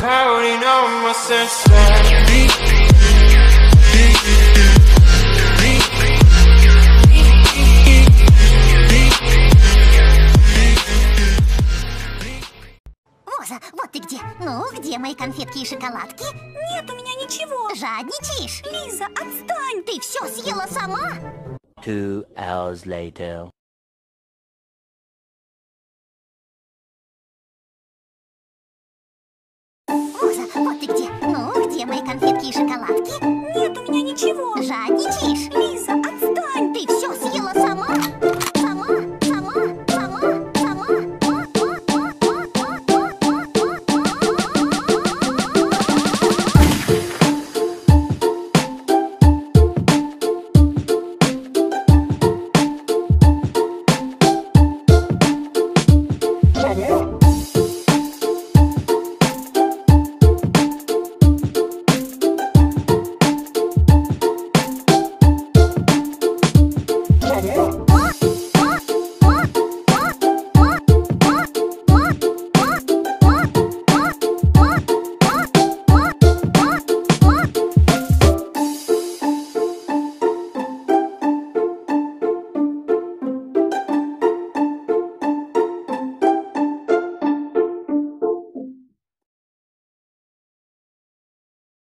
Pouting on my senses. Где. Ну, где мои конфетки и шоколадки? Нет у меня ничего. Жадничаешь? Лиза, отстань. Ты все съела сама? Two hours later. Муза, вот ты где. Ну, где мои конфетки и шоколадки?